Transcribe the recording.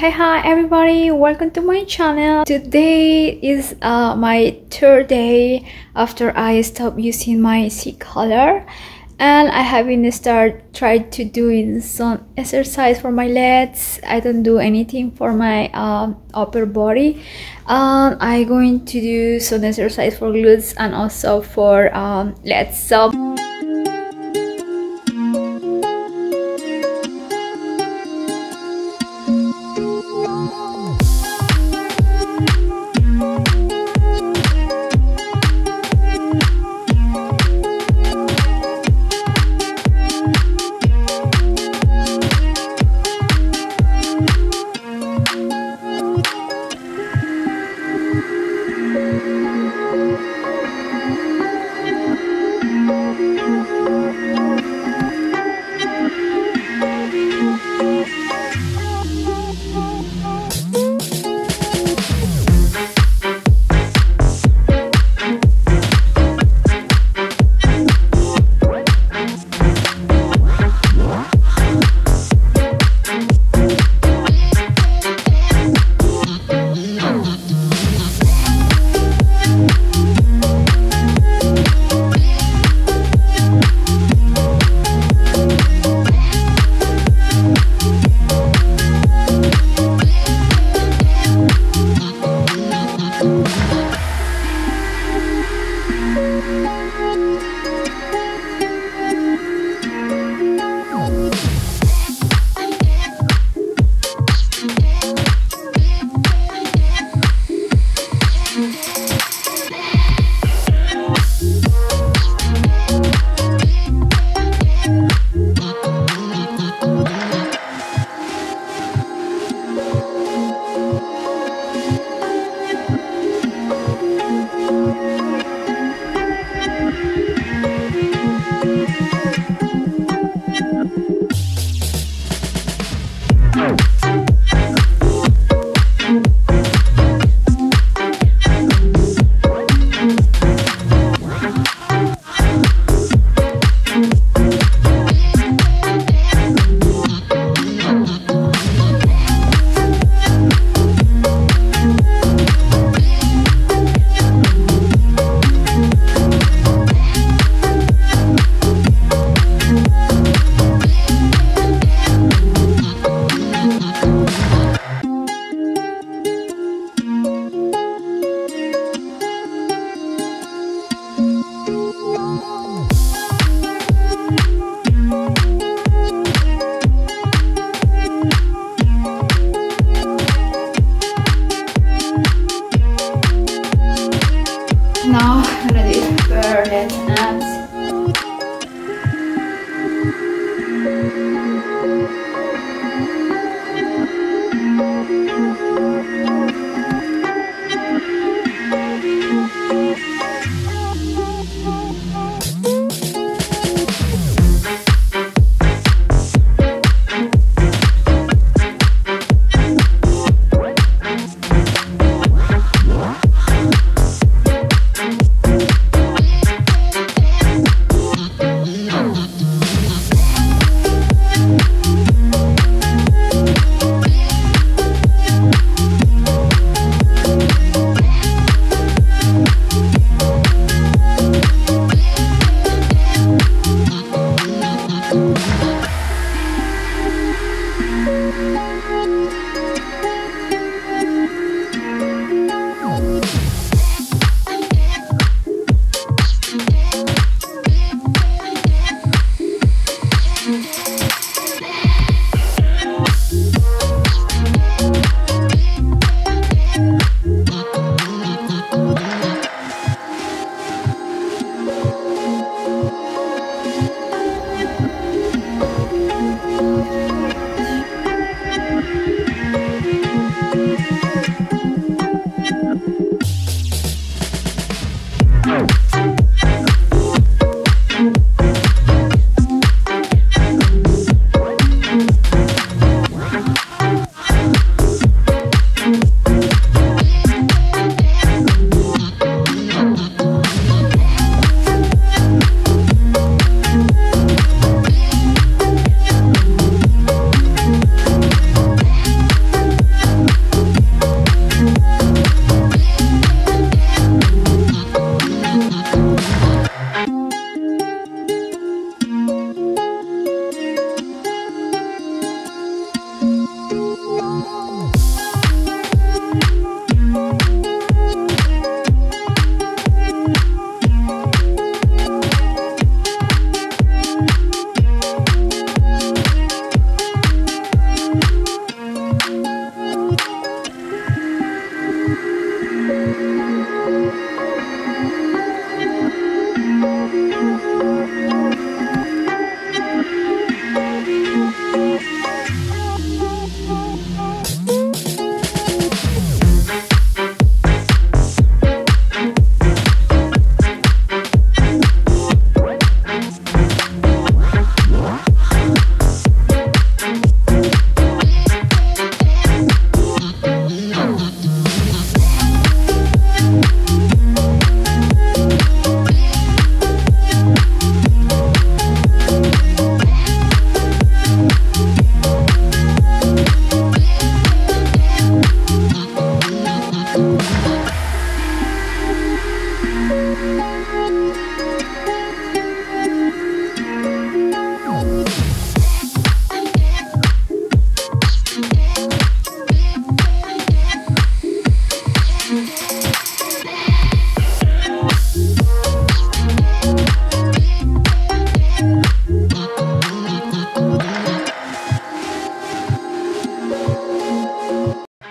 Hey hi everybody. Welcome to my channel. Today is uh, my third day after I stopped using my C-collar and I haven't start tried to doing some exercise for my legs. I don't do anything for my um, upper body. Um, I'm going to do some exercise for glutes and also for um, legs. So